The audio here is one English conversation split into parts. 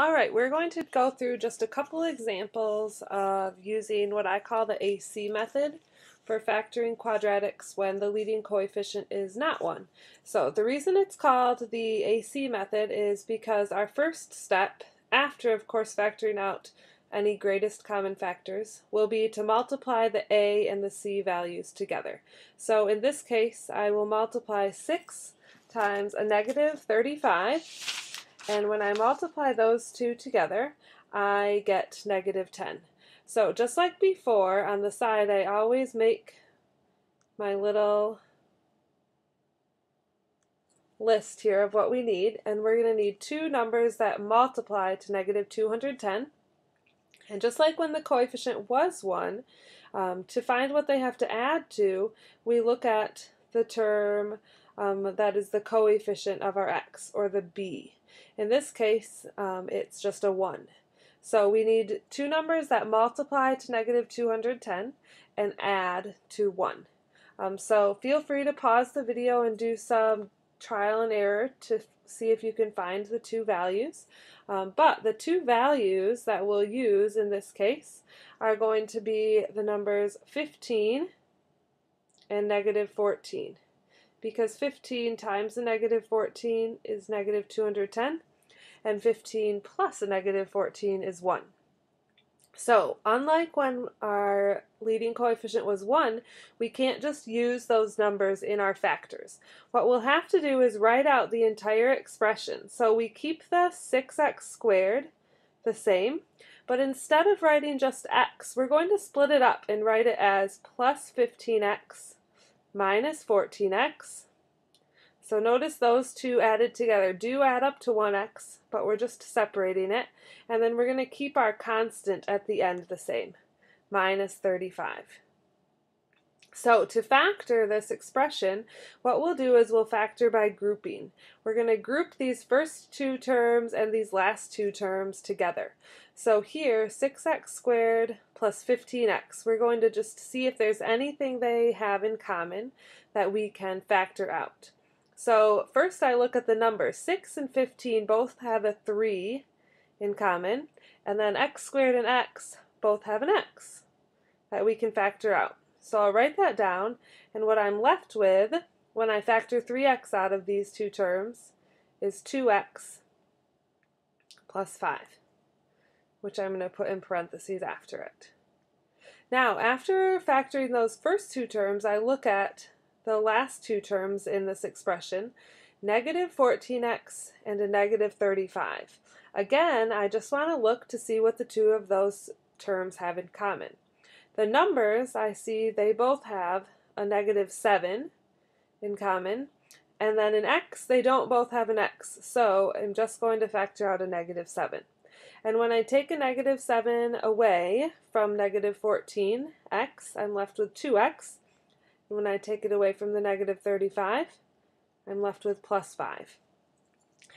All right, we're going to go through just a couple examples of using what I call the AC method for factoring quadratics when the leading coefficient is not 1. So the reason it's called the AC method is because our first step, after of course factoring out any greatest common factors, will be to multiply the A and the C values together. So in this case, I will multiply 6 times a negative 35 and when I multiply those two together, I get negative 10. So just like before, on the side I always make my little list here of what we need, and we're going to need two numbers that multiply to negative 210. And just like when the coefficient was 1, um, to find what they have to add to, we look at the term um, that is the coefficient of our x, or the b. In this case, um, it's just a 1. So we need two numbers that multiply to negative 210 and add to 1. Um, so feel free to pause the video and do some trial and error to see if you can find the two values. Um, but the two values that we'll use in this case are going to be the numbers 15 and negative 14 because 15 times the negative 14 is negative 210, and 15 plus a negative 14 is 1. So, unlike when our leading coefficient was 1, we can't just use those numbers in our factors. What we'll have to do is write out the entire expression. So we keep the 6x squared the same, but instead of writing just x, we're going to split it up and write it as plus 15x minus 14x. So notice those two added together do add up to 1x, but we're just separating it. And then we're going to keep our constant at the end the same, minus 35. So to factor this expression, what we'll do is we'll factor by grouping. We're going to group these first two terms and these last two terms together. So here, 6x squared plus 15x, we're going to just see if there's anything they have in common that we can factor out. So first I look at the numbers. 6 and 15 both have a 3 in common, and then x squared and x both have an x that we can factor out. So I'll write that down, and what I'm left with when I factor 3x out of these two terms is 2x plus 5, which I'm going to put in parentheses after it. Now, after factoring those first two terms, I look at the last two terms in this expression, negative 14x and a negative 35. Again, I just want to look to see what the two of those terms have in common. The numbers, I see they both have a negative 7 in common, and then in x, they don't both have an x, so I'm just going to factor out a negative 7. And when I take a negative 7 away from negative 14x, I'm left with 2x, when I take it away from the negative 35, I'm left with plus 5.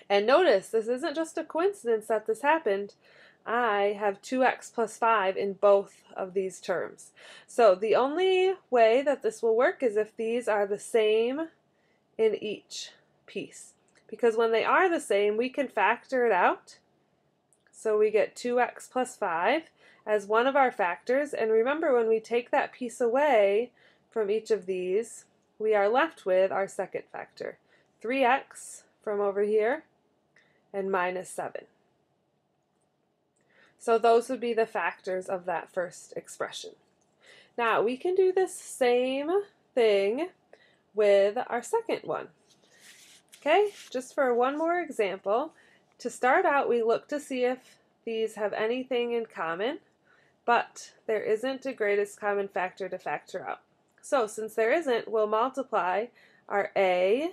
And notice, this isn't just a coincidence that this happened. I have 2x plus 5 in both of these terms. So the only way that this will work is if these are the same in each piece. Because when they are the same, we can factor it out. So we get 2x plus 5 as one of our factors. And remember, when we take that piece away, from each of these, we are left with our second factor, 3x from over here and minus 7. So those would be the factors of that first expression. Now we can do this same thing with our second one. Okay, just for one more example, to start out we look to see if these have anything in common, but there isn't a greatest common factor to factor out. So since there isn't, we'll multiply our A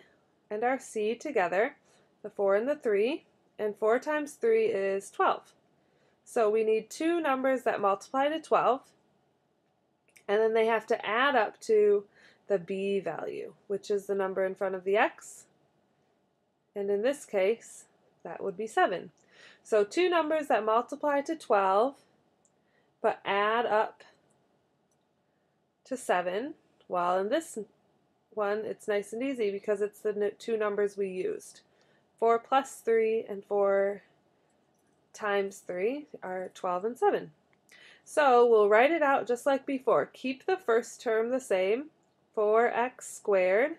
and our C together, the 4 and the 3, and 4 times 3 is 12. So we need two numbers that multiply to 12, and then they have to add up to the B value, which is the number in front of the X, and in this case, that would be 7. So two numbers that multiply to 12, but add up to 7. While in this one, it's nice and easy because it's the two numbers we used. 4 plus 3 and 4 times 3 are 12 and 7. So we'll write it out just like before. Keep the first term the same, 4x squared.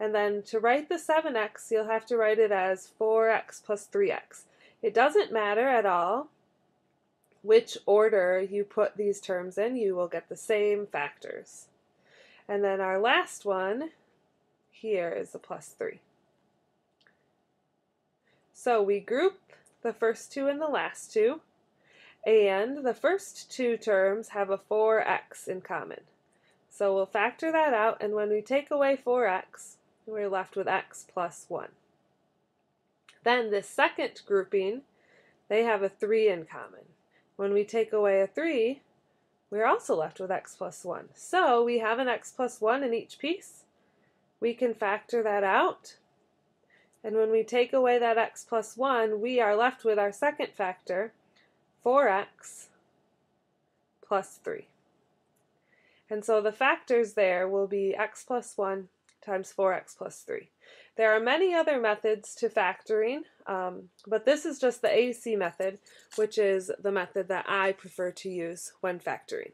And then to write the 7x, you'll have to write it as 4x plus 3x. It doesn't matter at all which order you put these terms in, you will get the same factors. And then our last one here is the plus 3. So we group the first two and the last two, and the first two terms have a 4x in common. So we'll factor that out, and when we take away 4x, we're left with x plus 1. Then the second grouping, they have a 3 in common. When we take away a 3, we're also left with x plus 1. So we have an x plus 1 in each piece. We can factor that out. And when we take away that x plus 1, we are left with our second factor, 4x plus 3. And so the factors there will be x plus 1 times 4x plus 3. There are many other methods to factoring, um, but this is just the AC method, which is the method that I prefer to use when factoring.